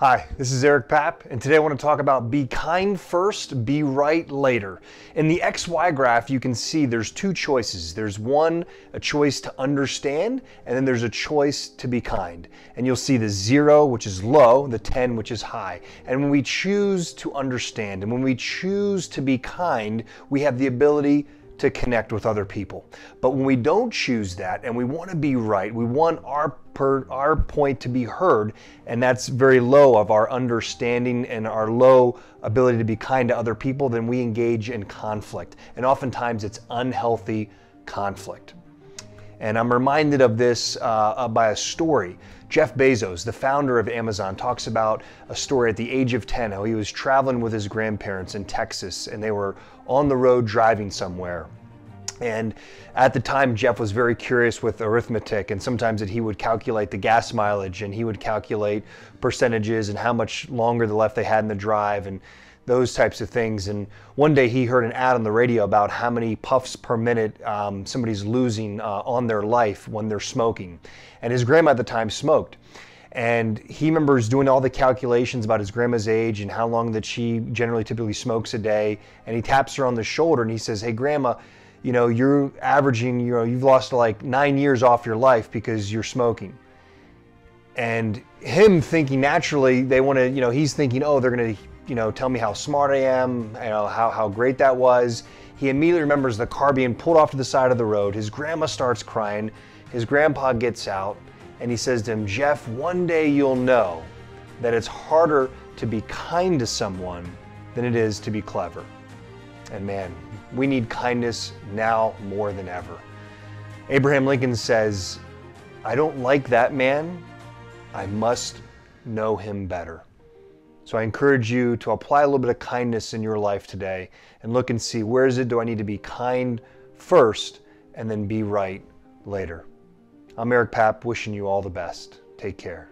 Hi, this is Eric Papp, and today I want to talk about be kind first, be right later. In the XY graph, you can see there's two choices. There's one, a choice to understand, and then there's a choice to be kind. And you'll see the zero, which is low, the 10, which is high. And when we choose to understand and when we choose to be kind, we have the ability to connect with other people. But when we don't choose that and we want to be right, we want our per, our point to be heard, and that's very low of our understanding and our low ability to be kind to other people, then we engage in conflict. And oftentimes it's unhealthy conflict. And I'm reminded of this uh, by a story. Jeff Bezos, the founder of Amazon, talks about a story at the age of 10 how he was traveling with his grandparents in Texas and they were on the road driving somewhere. And at the time, Jeff was very curious with arithmetic, and sometimes that he would calculate the gas mileage and he would calculate percentages and how much longer the left they had in the drive. And those types of things. And one day he heard an ad on the radio about how many puffs per minute um, somebody's losing uh, on their life when they're smoking. And his grandma at the time smoked. And he remembers doing all the calculations about his grandma's age and how long that she generally typically smokes a day. And he taps her on the shoulder and he says, Hey, grandma, you know, you're averaging, you know, you've lost like nine years off your life because you're smoking. And him thinking naturally, they want to, you know, he's thinking, oh, they're going to you know, tell me how smart I am, you know, how, how great that was. He immediately remembers the car being pulled off to the side of the road. His grandma starts crying. His grandpa gets out and he says to him, Jeff, one day you'll know that it's harder to be kind to someone than it is to be clever. And man, we need kindness now more than ever. Abraham Lincoln says, I don't like that man. I must know him better. So I encourage you to apply a little bit of kindness in your life today and look and see where is it do I need to be kind first and then be right later. I'm Eric Papp wishing you all the best. Take care.